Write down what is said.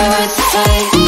know it's fake